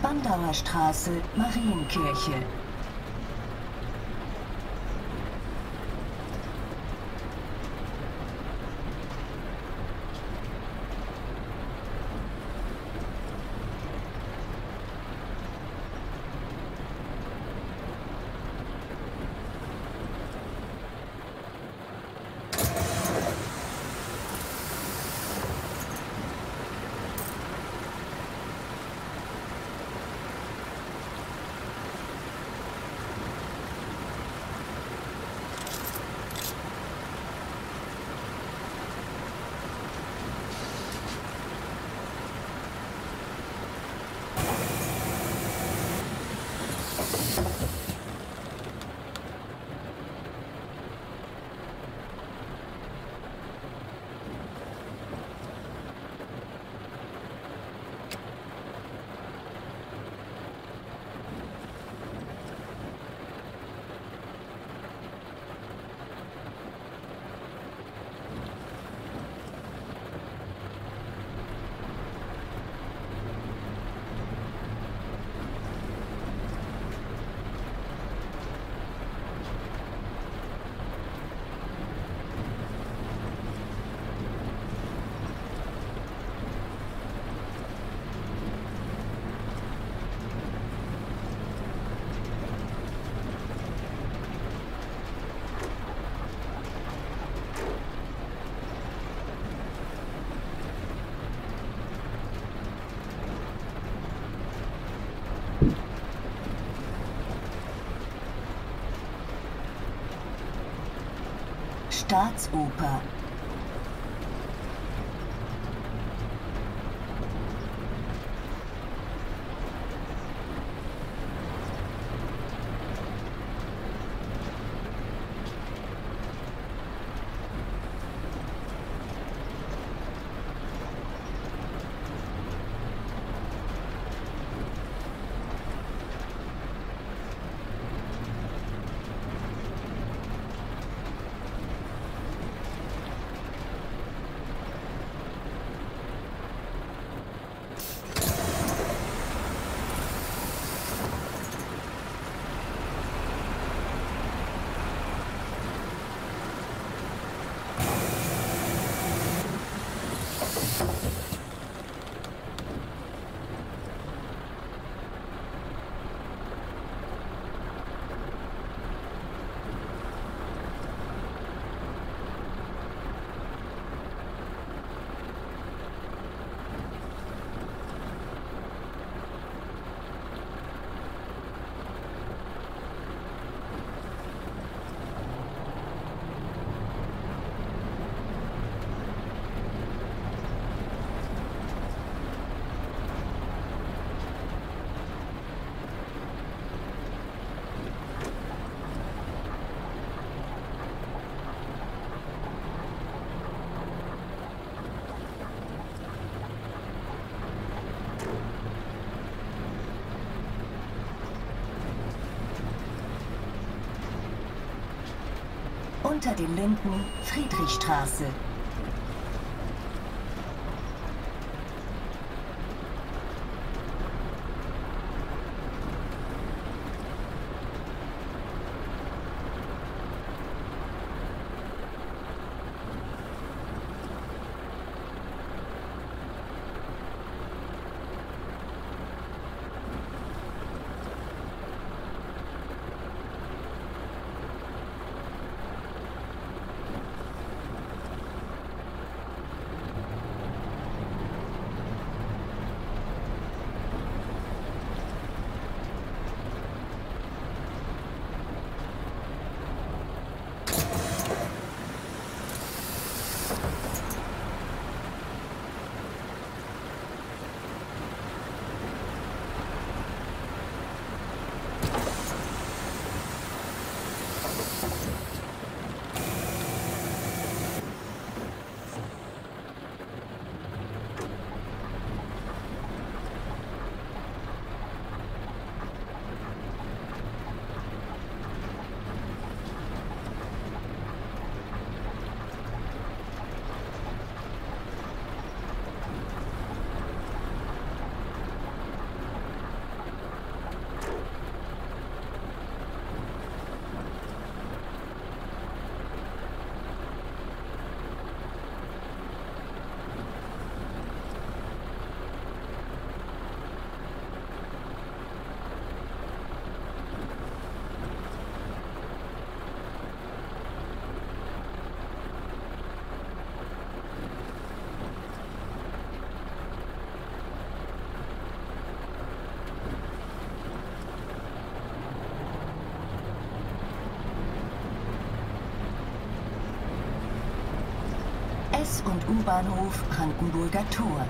Spandauer Straße, Marienkirche. Staatsoper Unter den Linden Friedrichstraße. S- und U-Bahnhof Brandenburger Tor.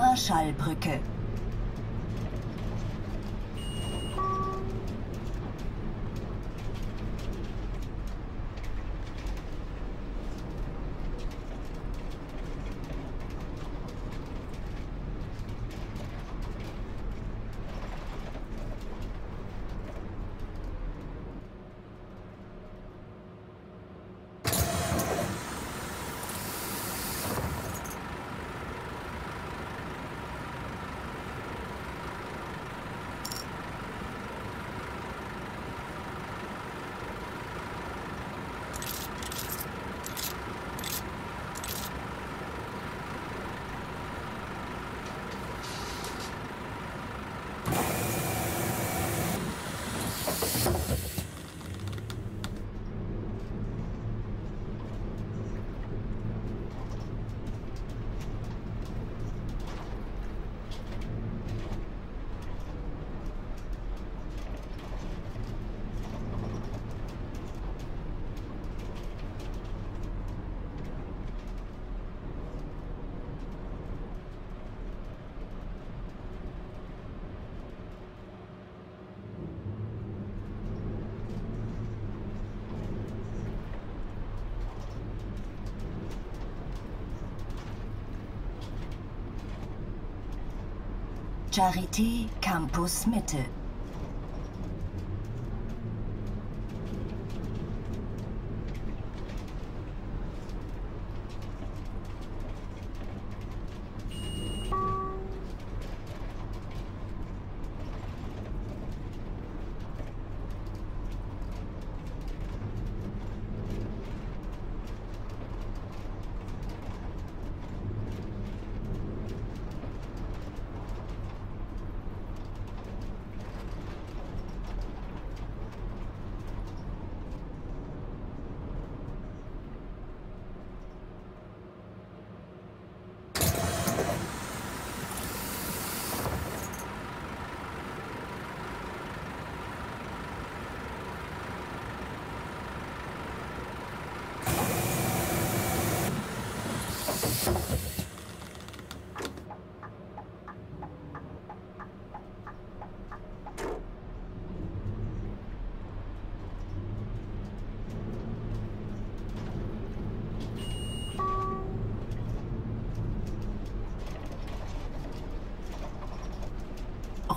Marschallbrücke. Charité Campus Mitte.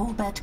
Robert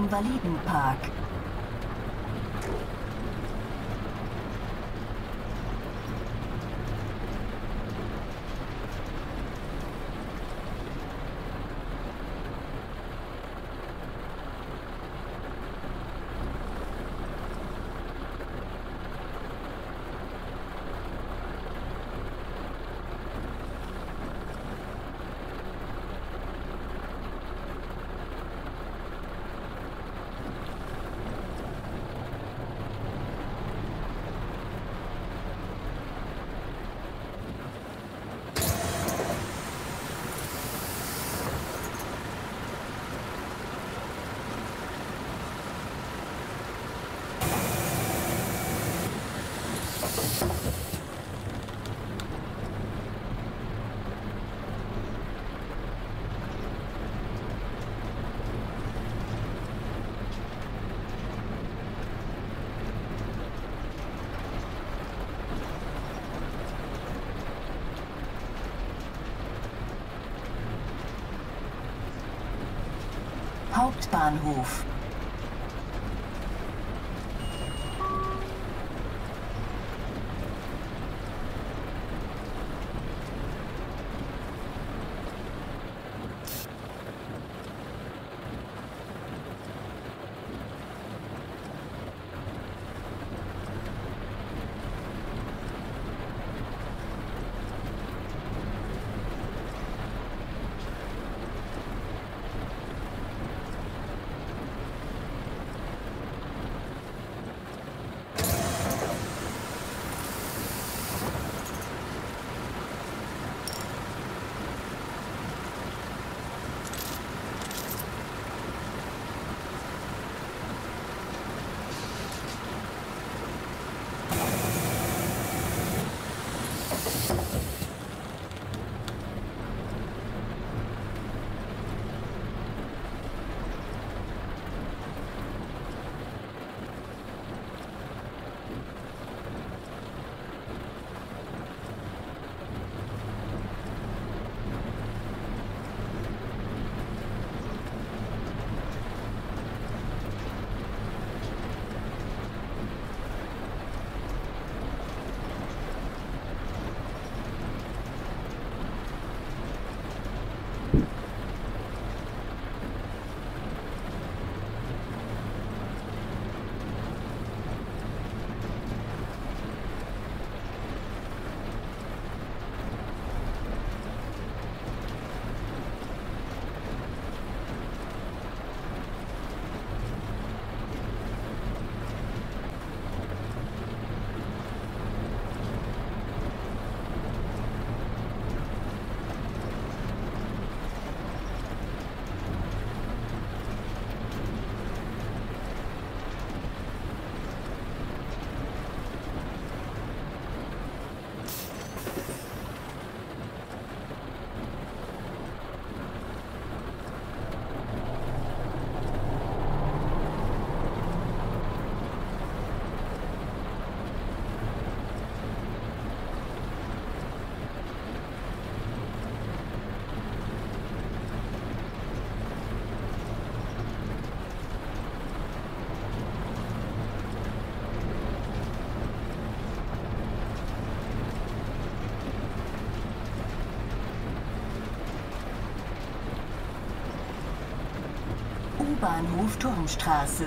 Invalidenpark. Hauptbahnhof. U-Bahnhof Turmstraße.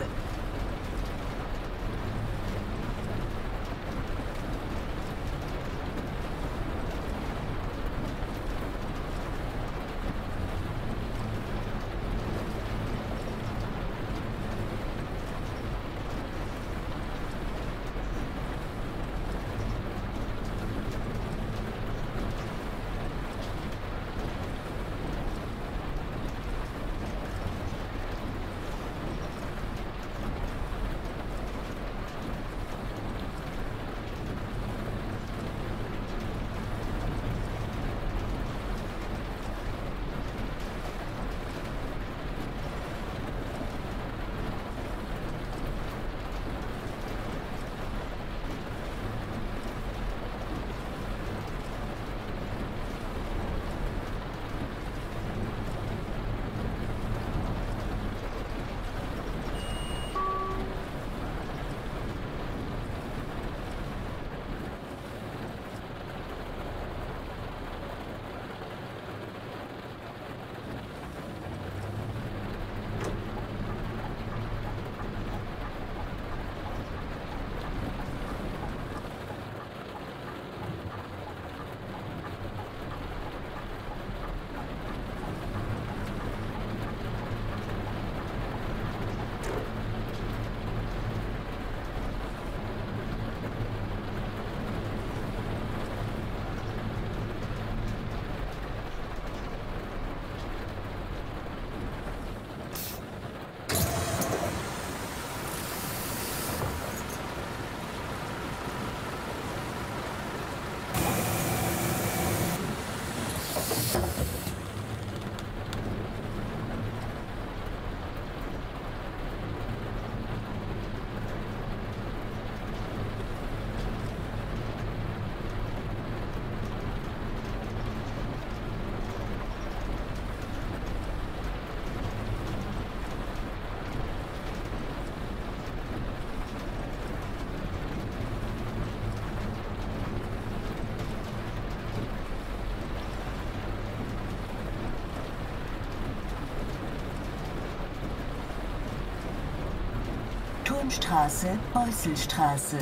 Turmstraße, Beusselstraße.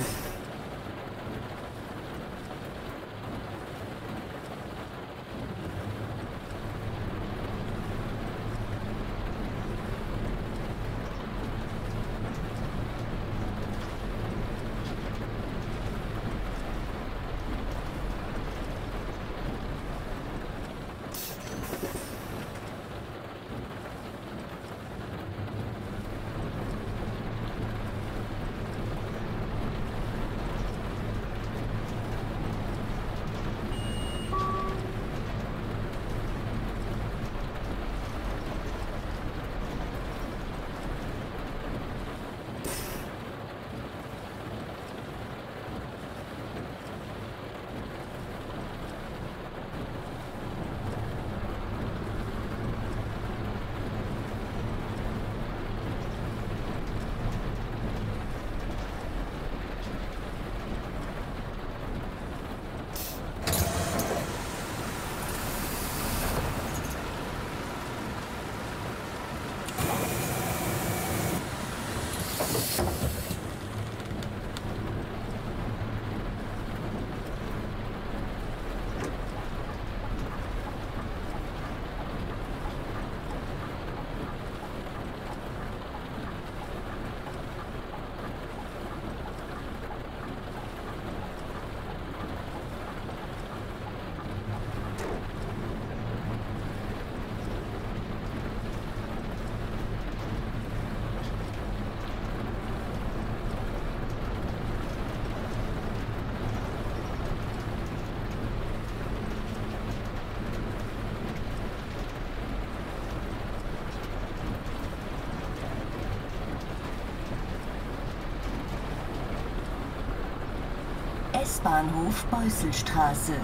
S-Bahnhof Beusselstraße.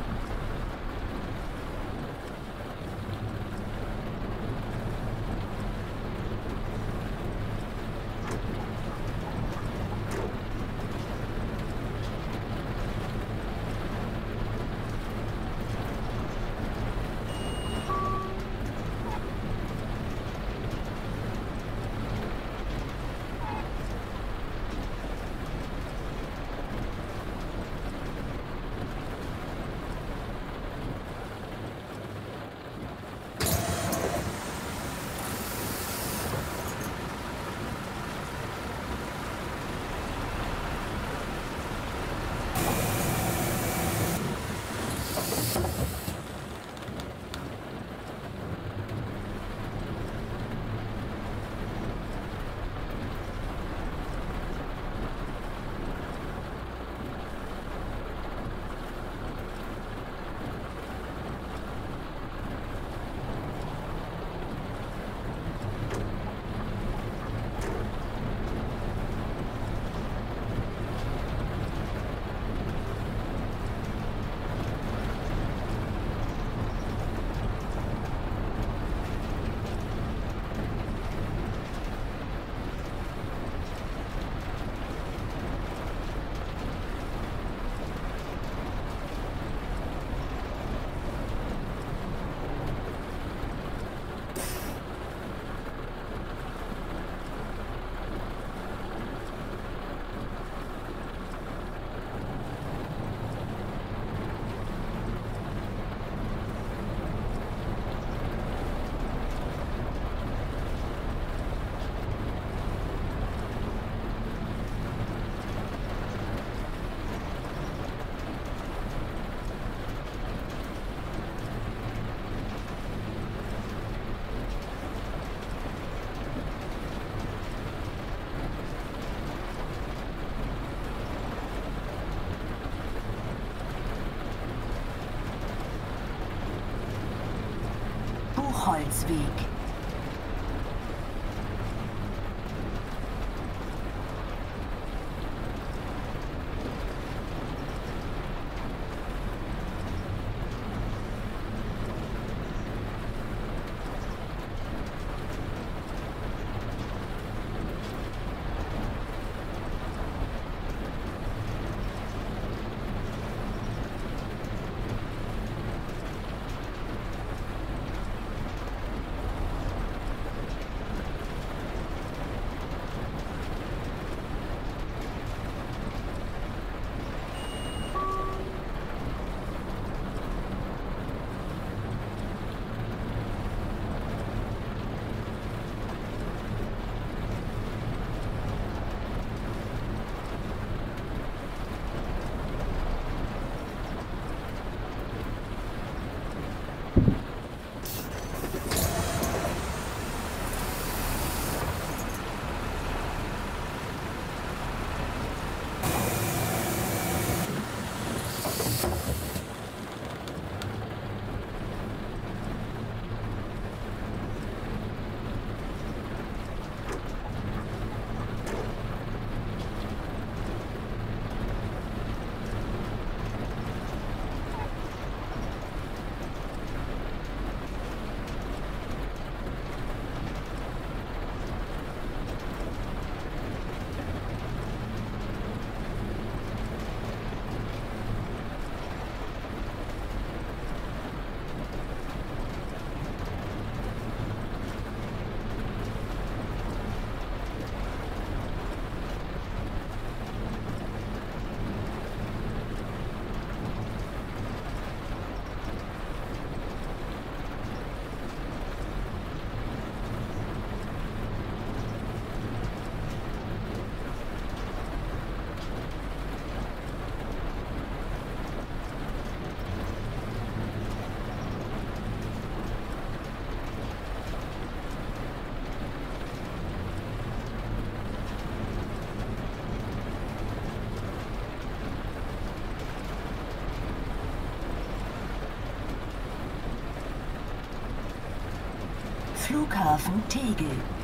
Holzweg. Flughafen Tegel.